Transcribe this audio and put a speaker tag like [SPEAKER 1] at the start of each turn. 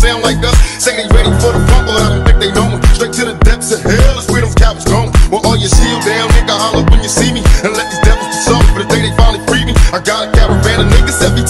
[SPEAKER 1] sound like us. Say they ready for the fumble, I don't think they know. Straight to the depths of hell, that's where them cowards. I got a caravan of niggas every